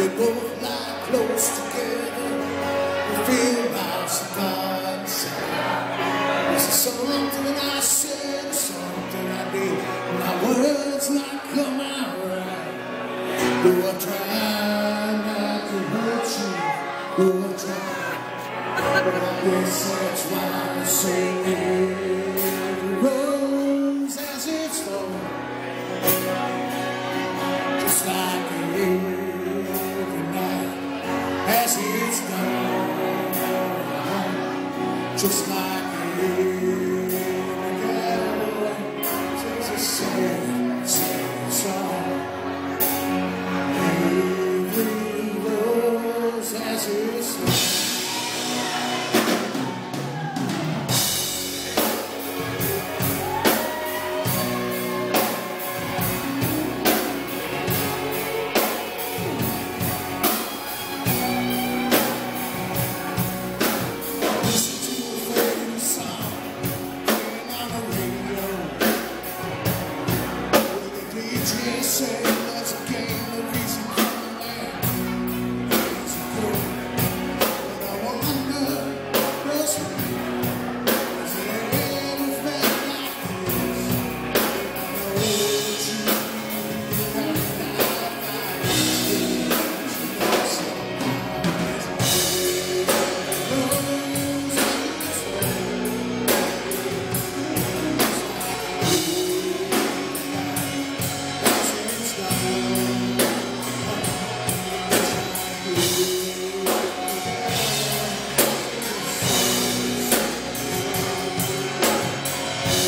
we both lie close together. We feel our cigar inside. This is something I said, something I did. My words not come out right. Do I try not to hurt you? Do I try? But I guess that's why I say rose as. Just like every Just like every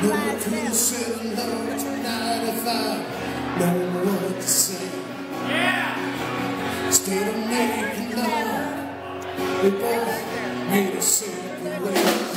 No one could said alone tonight if I know what to say. Yeah. stay of making love, we both made a simple way.